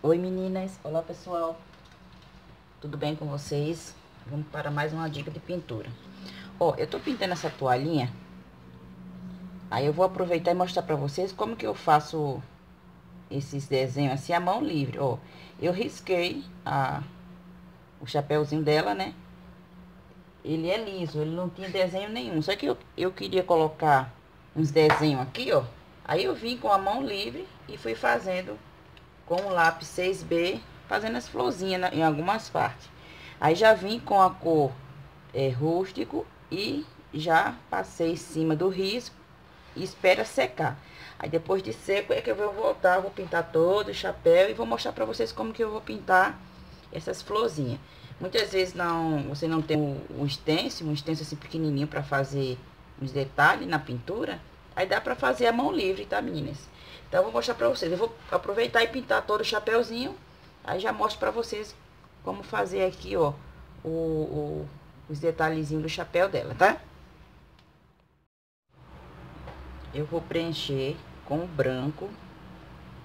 Oi meninas, olá pessoal, tudo bem com vocês? Vamos para mais uma dica de pintura. Ó, eu tô pintando essa toalhinha, aí eu vou aproveitar e mostrar pra vocês como que eu faço esses desenhos assim, a mão livre, ó. Eu risquei a, o chapéuzinho dela, né? Ele é liso, ele não tinha desenho nenhum, só que eu, eu queria colocar uns desenhos aqui, ó. Aí eu vim com a mão livre e fui fazendo com o lápis 6B, fazendo as florzinhas em algumas partes. Aí já vim com a cor é, rústico e já passei em cima do risco e espera secar. Aí depois de seco é que eu vou voltar, vou pintar todo o chapéu e vou mostrar pra vocês como que eu vou pintar essas florzinhas. Muitas vezes não, você não tem o, o stencil, um stencil assim pequenininho para fazer uns detalhes na pintura. Aí dá pra fazer a mão livre, tá meninas? Então, eu vou mostrar pra vocês. Eu vou aproveitar e pintar todo o chapéuzinho. Aí já mostro pra vocês como fazer aqui, ó, o, o, os detalhezinhos do chapéu dela, tá? Eu vou preencher com o branco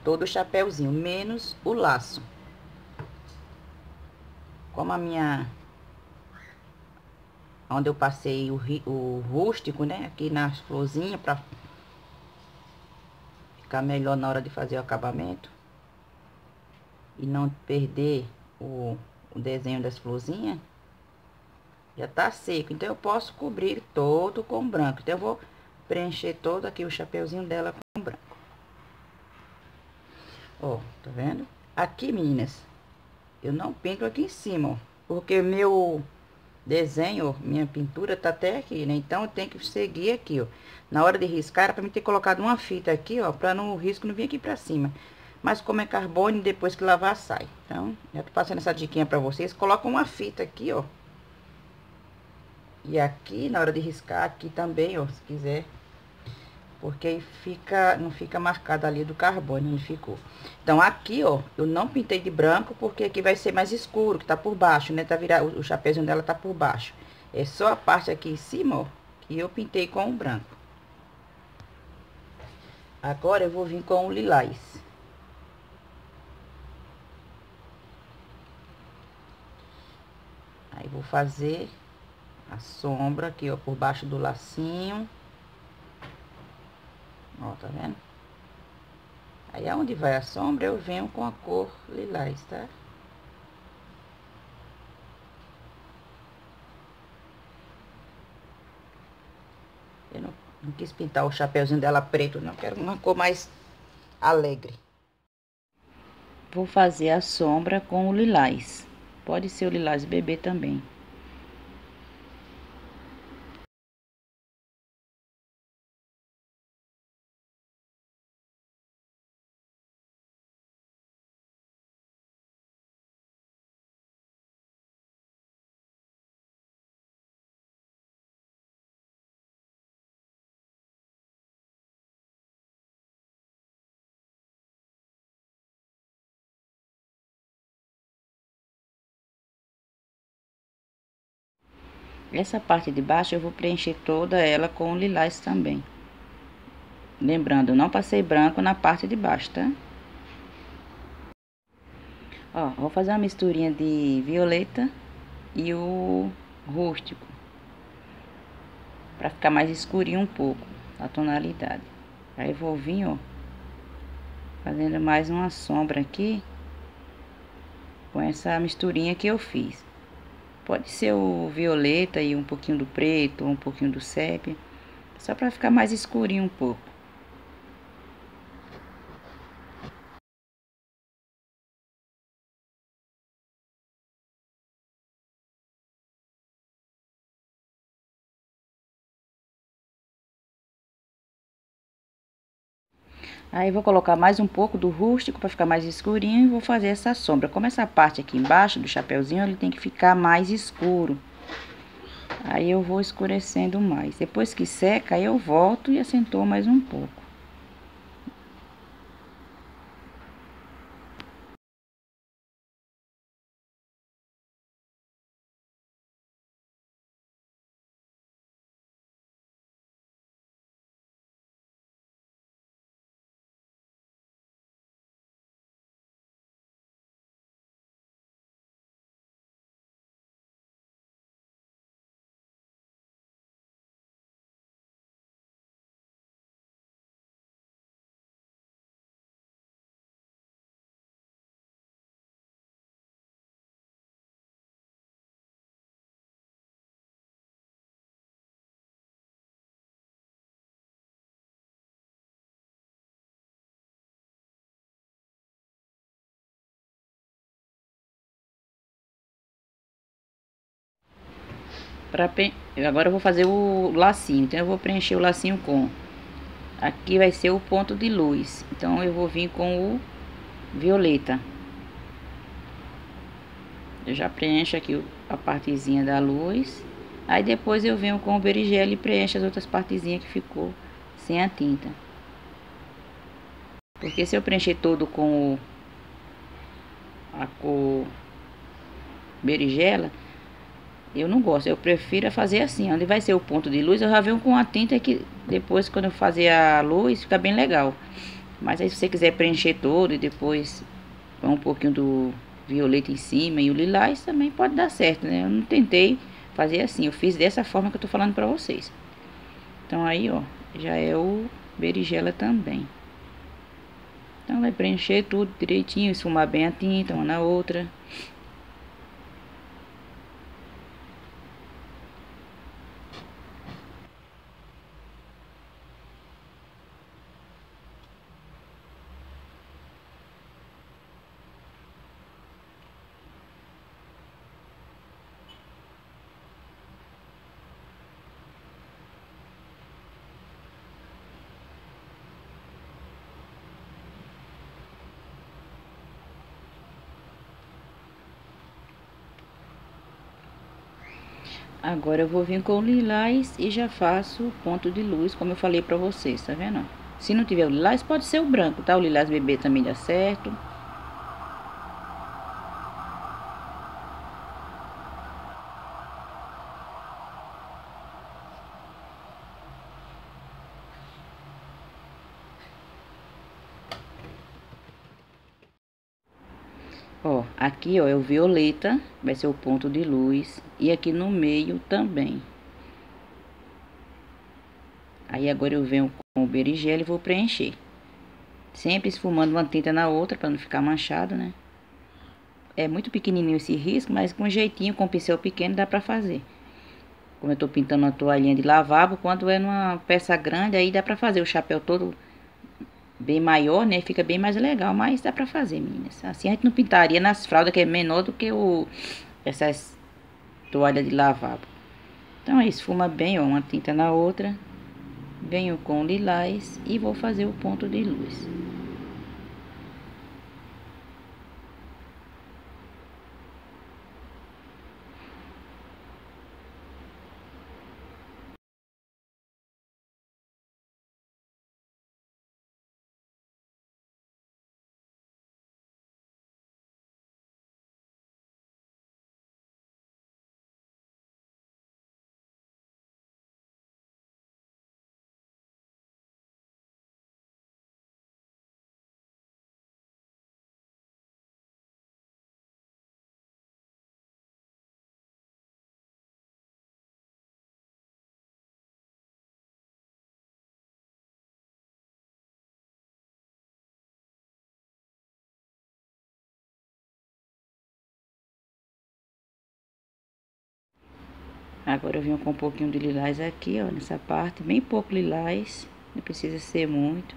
todo o chapéuzinho, menos o laço. Como a minha... Onde eu passei o, o rústico, né? Aqui nas florzinhas, pra ficar melhor na hora de fazer o acabamento. E não perder o, o desenho das florzinhas. Já tá seco, então eu posso cobrir todo com branco. Então eu vou preencher todo aqui o chapeuzinho dela com branco. Ó, tá vendo? Aqui, meninas, eu não pinto aqui em cima, ó. Porque meu desenho, minha pintura tá até aqui, né? Então, eu tenho que seguir aqui, ó. Na hora de riscar, era pra mim ter colocado uma fita aqui, ó, pra não, o risco não vir aqui pra cima. Mas como é carbono, depois que lavar, sai. Então, já tô passando essa diquinha pra vocês. Coloca uma fita aqui, ó. E aqui, na hora de riscar, aqui também, ó, se quiser porque fica, não fica marcado ali do carbono, não ficou. Então, aqui, ó, eu não pintei de branco, porque aqui vai ser mais escuro, que tá por baixo, né? Tá virado, o chapéuzinho dela tá por baixo. É só a parte aqui em cima, ó, que eu pintei com o branco. Agora, eu vou vir com o lilás. Aí, vou fazer a sombra aqui, ó, por baixo do lacinho. Ó, tá vendo? Aí, aonde vai a sombra, eu venho com a cor lilás, tá? Eu não, não quis pintar o chapeuzinho dela preto, não. Quero uma cor mais alegre. Vou fazer a sombra com o lilás. Pode ser o lilás bebê também. Essa parte de baixo eu vou preencher toda ela com lilás também. Lembrando, não passei branco na parte de baixo, tá? Ó, vou fazer uma misturinha de violeta e o rústico. Pra ficar mais escurinho um pouco a tonalidade. Aí vou vir, ó, fazendo mais uma sombra aqui com essa misturinha que eu fiz. Pode ser o violeta e um pouquinho do preto, um pouquinho do sépia, só para ficar mais escurinho um pouco. Aí, vou colocar mais um pouco do rústico para ficar mais escurinho e vou fazer essa sombra. Como essa parte aqui embaixo do chapeuzinho, ele tem que ficar mais escuro. Aí, eu vou escurecendo mais. Depois que seca, eu volto e acentuo mais um pouco. Pra, agora eu vou fazer o lacinho, então eu vou preencher o lacinho com... Aqui vai ser o ponto de luz, então eu vou vir com o violeta. Eu já preencho aqui a partezinha da luz. Aí depois eu venho com o berigela e preencho as outras partezinhas que ficou sem a tinta. Porque se eu preencher todo com o, a cor berigela, eu não gosto. Eu prefiro fazer assim. Onde vai ser o ponto de luz, eu já venho com a tinta que depois quando eu fazer a luz fica bem legal. Mas aí se você quiser preencher todo e depois põe um pouquinho do violeta em cima e o lilás também pode dar certo, né? Eu não tentei fazer assim, eu fiz dessa forma que eu tô falando pra vocês. Então aí, ó, já é o berigela também. Então vai preencher tudo direitinho, esfumar bem a tinta uma na outra. Agora eu vou vir com o lilás e já faço o ponto de luz, como eu falei pra vocês, tá vendo? Se não tiver o lilás, pode ser o branco, tá? O lilás bebê também dá certo. Ó, aqui ó é o violeta, vai ser o ponto de luz. E aqui no meio também. Aí agora eu venho com o berigela e vou preencher. Sempre esfumando uma tinta na outra para não ficar manchado, né? É muito pequenininho esse risco, mas com jeitinho, com pincel pequeno dá pra fazer. Como eu tô pintando uma toalhinha de lavabo, quando é numa peça grande, aí dá pra fazer o chapéu todo bem maior, né? Fica bem mais legal, mas dá pra fazer, meninas. Assim a gente não pintaria nas fraldas, que é menor do que o essas toalhas de lavabo. Então é isso, fuma bem, ó, uma tinta na outra. Venho com lilás e vou fazer o ponto de luz. Agora eu venho com um pouquinho de lilás aqui, ó, nessa parte, bem pouco lilás, não precisa ser muito.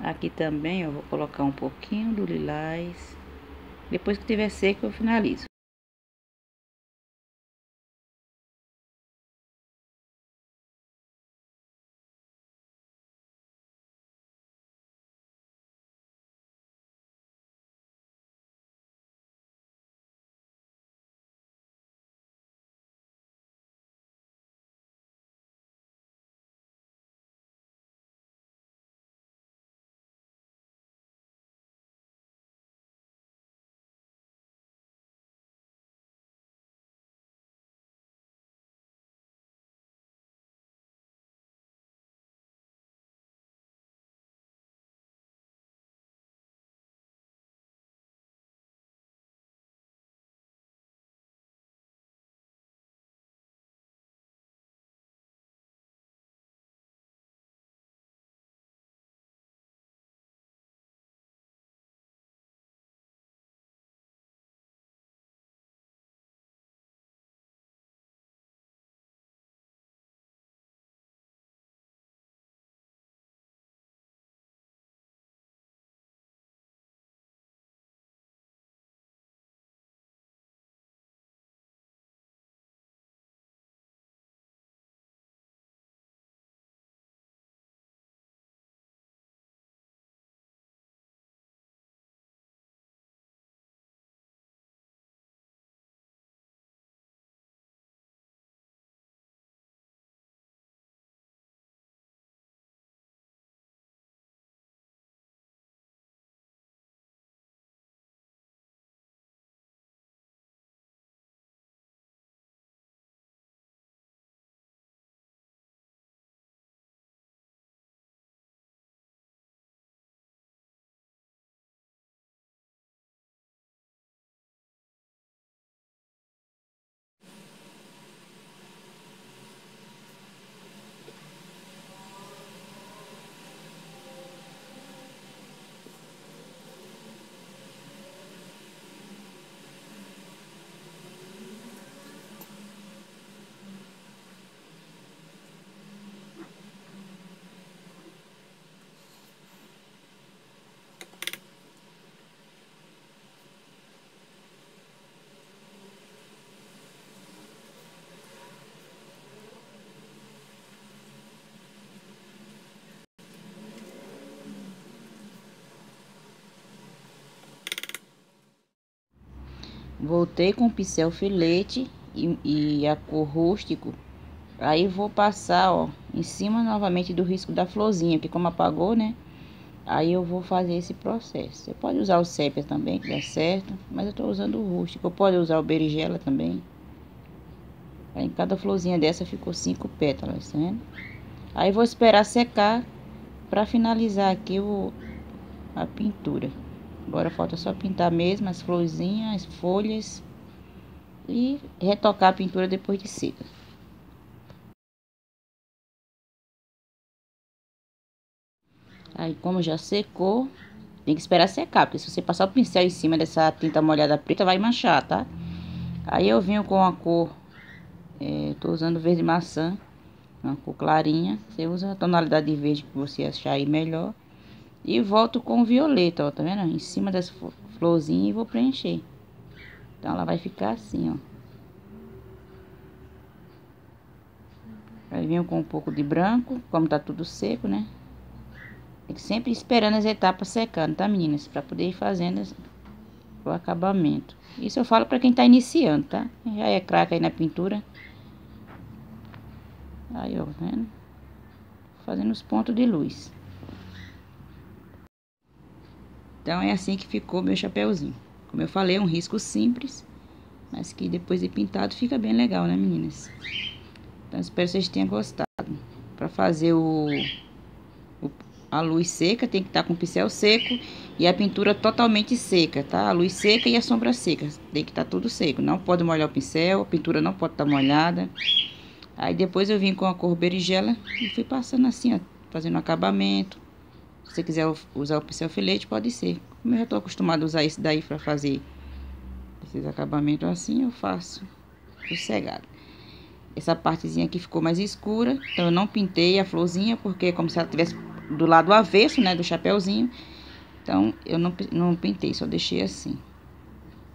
Aqui também, ó, vou colocar um pouquinho do lilás. Depois que tiver seco, eu finalizo. Voltei com o pincel filete e, e a cor rústico. Aí vou passar, ó, em cima novamente do risco da florzinha, que como apagou, né? Aí eu vou fazer esse processo. Você pode usar o sépia também, que dá certo. Mas eu tô usando o rústico. Pode usar o berigela também. Aí em cada florzinha dessa ficou cinco pétalas, tá vendo? Aí vou esperar secar para finalizar aqui o, a pintura. Agora falta só pintar mesmo as florzinhas, as folhas e retocar a pintura depois de seca. Aí como já secou, tem que esperar secar, porque se você passar o pincel em cima dessa tinta molhada preta, vai manchar, tá? Aí eu venho com a cor, é, tô usando verde maçã, uma cor clarinha. Você usa a tonalidade de verde que você achar aí melhor. E volto com violeta, ó, tá vendo? Em cima das florzinhas e vou preencher. Então ela vai ficar assim, ó. Aí venho com um pouco de branco, como tá tudo seco, né? Sempre esperando as etapas secando, tá, meninas? Pra poder ir fazendo o acabamento. Isso eu falo pra quem tá iniciando, tá? Já é craque aí na pintura. Aí, ó, vendo? Fazendo os pontos de luz. Então é assim que ficou meu chapéuzinho. Como eu falei, é um risco simples, mas que depois de pintado fica bem legal, né, meninas? Então espero que vocês tenham gostado. Para fazer o, o, a luz seca, tem que estar tá com o pincel seco e a pintura totalmente seca, tá? A luz seca e a sombra seca, tem que estar tá tudo seco. Não pode molhar o pincel, a pintura não pode estar tá molhada. Aí depois eu vim com a cor berigela e fui passando assim, ó, fazendo acabamento se você quiser usar o pincel filete, pode ser. Como eu já estou acostumado a usar esse daí para fazer esses acabamentos assim, eu faço sossegado. Essa partezinha aqui ficou mais escura, então eu não pintei a florzinha, porque é como se ela tivesse do lado avesso, né, do chapéuzinho. Então, eu não, não pintei, só deixei assim.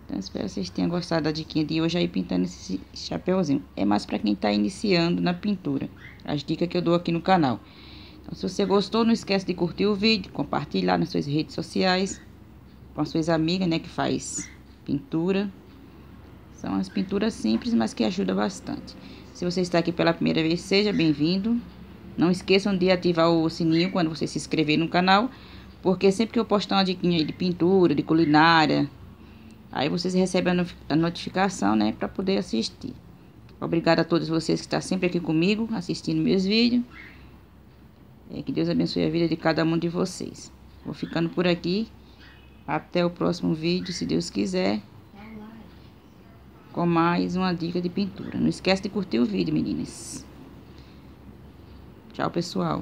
Então, espero que vocês tenham gostado da diquinha de hoje aí pintando esse chapéuzinho. É mais para quem está iniciando na pintura. As dicas que eu dou aqui no canal. Então, se você gostou, não esquece de curtir o vídeo, compartilhar nas suas redes sociais, com as suas amigas, né, que faz pintura. São as pinturas simples, mas que ajudam bastante. Se você está aqui pela primeira vez, seja bem-vindo. Não esqueçam de ativar o sininho quando você se inscrever no canal, porque sempre que eu postar uma diquinha de pintura, de culinária, aí vocês recebem a notificação, né, para poder assistir. Obrigada a todos vocês que estão sempre aqui comigo, assistindo meus vídeos. É, que Deus abençoe a vida de cada um de vocês. Vou ficando por aqui. Até o próximo vídeo, se Deus quiser. Com mais uma dica de pintura. Não esquece de curtir o vídeo, meninas. Tchau, pessoal.